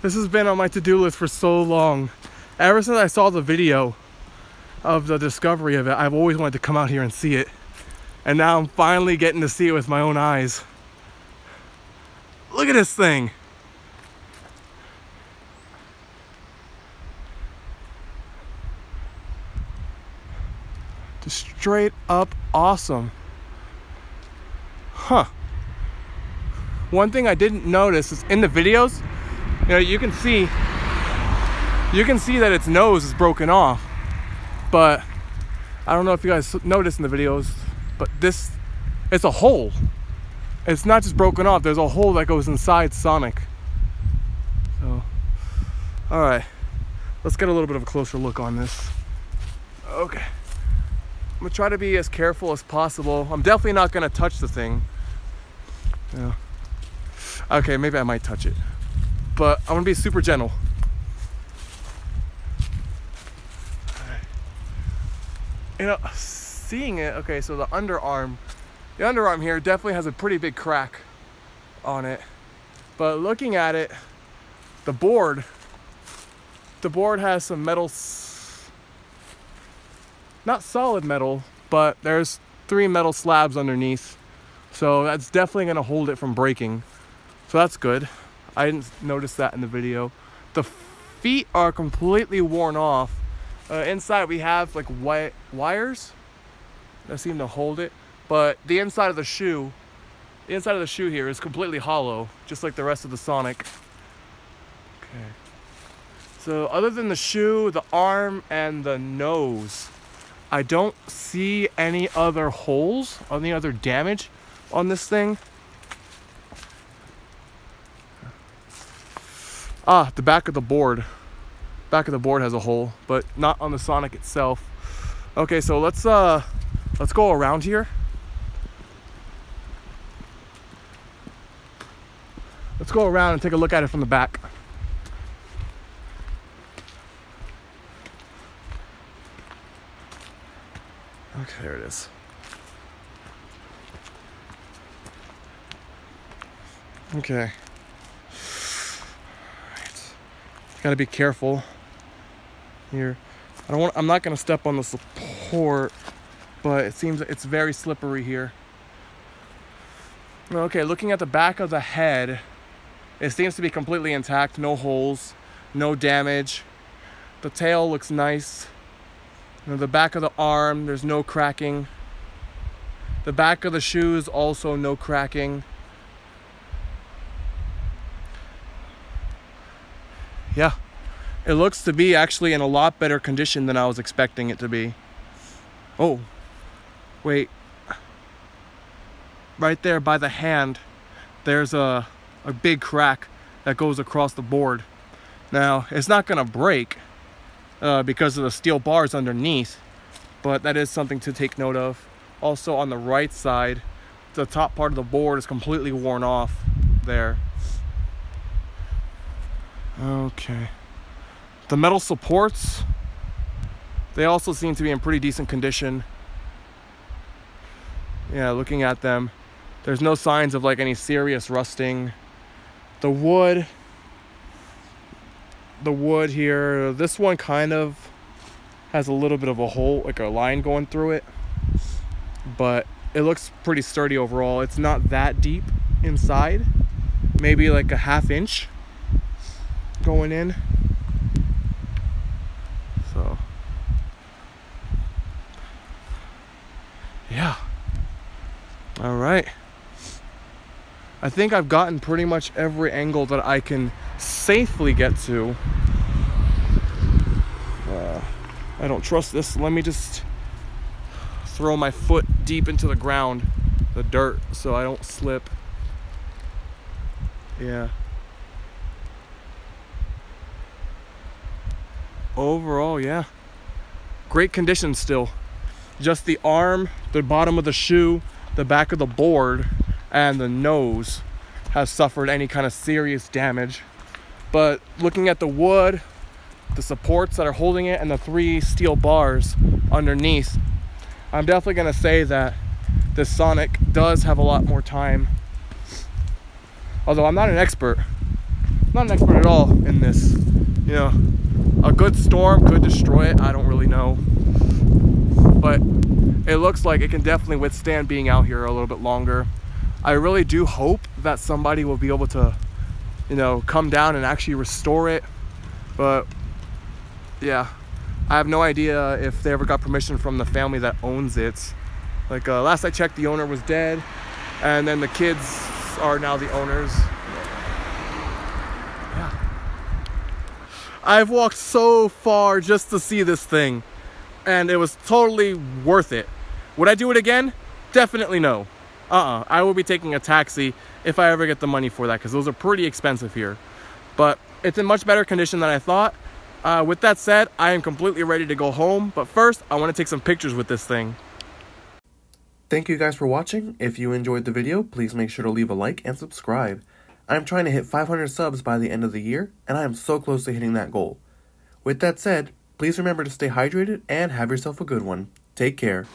This has been on my to-do list for so long. Ever since I saw the video of the discovery of it, I've always wanted to come out here and see it. And now I'm finally getting to see it with my own eyes. Look at this thing. Just straight up awesome. Huh. One thing I didn't notice is in the videos, you know, you can see you can see that its nose is broken off. But I don't know if you guys noticed in the videos, but this it's a hole. It's not just broken off, there's a hole that goes inside Sonic. So all right. Let's get a little bit of a closer look on this. Okay. I'm gonna try to be as careful as possible. I'm definitely not gonna touch the thing. Yeah. Okay, maybe I might touch it. But I'm gonna be super gentle. You know, seeing it, okay, so the underarm, the underarm here definitely has a pretty big crack on it. But looking at it, the board, the board has some metal not solid metal, but there's three metal slabs underneath. So that's definitely gonna hold it from breaking. So that's good. I didn't notice that in the video. The feet are completely worn off. Uh, inside we have like white wires that seem to hold it, but the inside of the shoe, the inside of the shoe here is completely hollow, just like the rest of the Sonic. Okay. So other than the shoe, the arm, and the nose, I don't see any other holes, any other damage on this thing. Ah, the back of the board. Back of the board has a hole, but not on the Sonic itself. Okay, so let's uh let's go around here. Let's go around and take a look at it from the back. Okay, there it is. Okay. Right. Gotta be careful here. I don't want. I'm not gonna step on the support, but it seems it's very slippery here. Okay, looking at the back of the head, it seems to be completely intact. No holes, no damage. The tail looks nice. You know, the back of the arm, there's no cracking. The back of the shoes, also no cracking. Yeah, it looks to be actually in a lot better condition than I was expecting it to be. Oh, wait. Right there by the hand, there's a, a big crack that goes across the board. Now, it's not gonna break, uh, because of the steel bars underneath. But that is something to take note of. Also on the right side, the top part of the board is completely worn off there. Okay. The metal supports, they also seem to be in pretty decent condition. Yeah, looking at them, there's no signs of like any serious rusting. The wood, the wood here. This one kind of has a little bit of a hole, like a line going through it. But it looks pretty sturdy overall. It's not that deep inside. Maybe like a half inch going in. So, yeah. All right. I think I've gotten pretty much every angle that I can safely get to. Uh, I don't trust this. Let me just throw my foot deep into the ground, the dirt, so I don't slip. Yeah. Overall, yeah. Great condition still. Just the arm, the bottom of the shoe, the back of the board, and the nose has suffered any kind of serious damage. But looking at the wood, the supports that are holding it, and the three steel bars underneath, I'm definitely gonna say that this Sonic does have a lot more time. Although I'm not an expert. I'm not an expert at all in this. You know, a good storm could destroy it. I don't really know. But it looks like it can definitely withstand being out here a little bit longer. I really do hope that somebody will be able to, you know, come down and actually restore it. But yeah, I have no idea if they ever got permission from the family that owns it. Like uh, last I checked, the owner was dead, and then the kids are now the owners. I've walked so far just to see this thing, and it was totally worth it. Would I do it again? Definitely no. Uh-uh. I will be taking a taxi if I ever get the money for that, because those are pretty expensive here. But it's in much better condition than I thought. Uh, with that said, I am completely ready to go home, but first, I want to take some pictures with this thing. Thank you guys for watching. If you enjoyed the video, please make sure to leave a like and subscribe. I am trying to hit 500 subs by the end of the year, and I am so close to hitting that goal. With that said, please remember to stay hydrated and have yourself a good one. Take care.